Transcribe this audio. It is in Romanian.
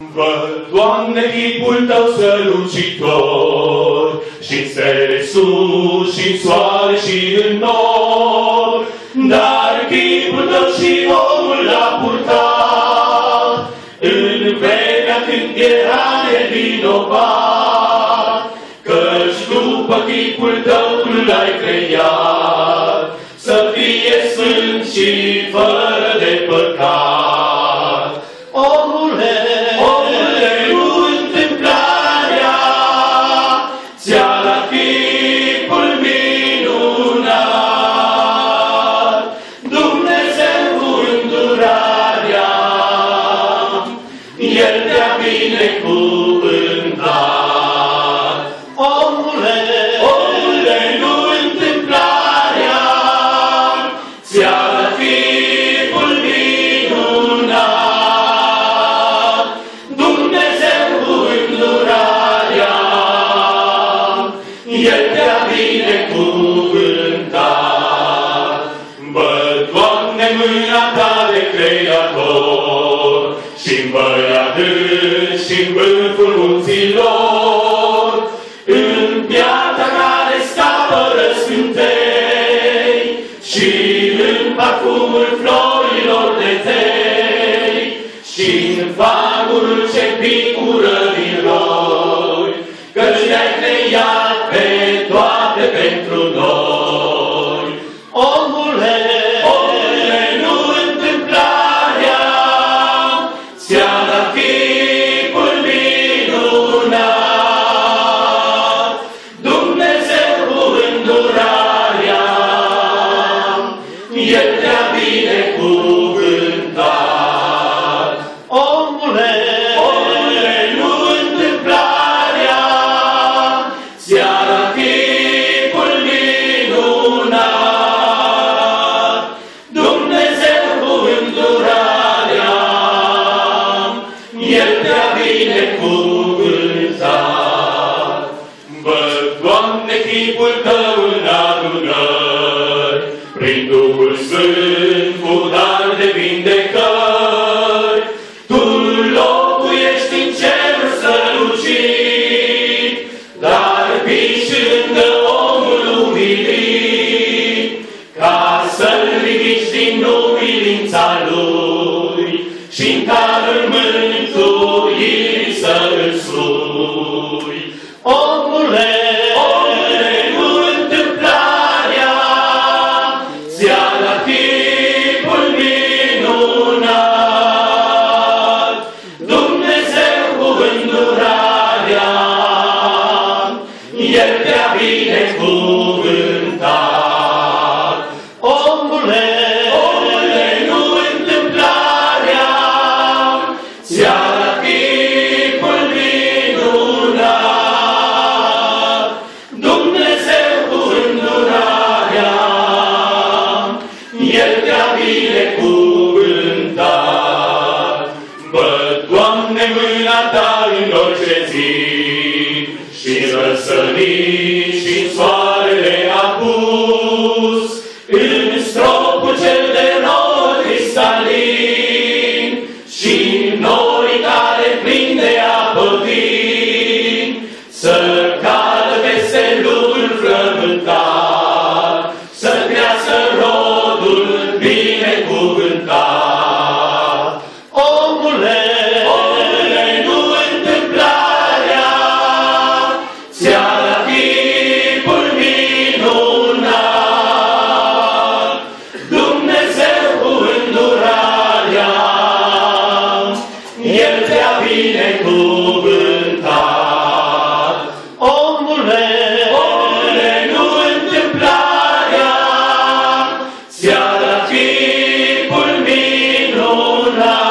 Văd, Doamne, chipul Tău strălucitor, și în stele sus, și în soare, și în nor, dar chipul Tău și omul l-a purtat, în vremea când era nevinovat, căci după chipul Tău Tu l-ai creat, El te-a binecuvântat. omule, Omule, nu întâmplarea ți-a dat chipul minunat. Dumnezeu cu îndurarea, El te-a binecuvântat. Mâna ta de creator, și-n băiadâns și-n vârful munților, în piața care scapă răscântei, și în parfumul florilor de tei, și în fagurul ce picură din roi, căci ne-ai creat pe toate pentru noi. Duhul Sfânt cu dar de vindecări, Tu locuiești în cer strălucit, dar vii și lângă omul umilit, ca să-l ridici din umilința lui și în carul mântuirii să-l sui. El te-a binecuvântat. Bă, Doamne, mâna Ta în orice zi, și răsărit și soarele 감사합니다.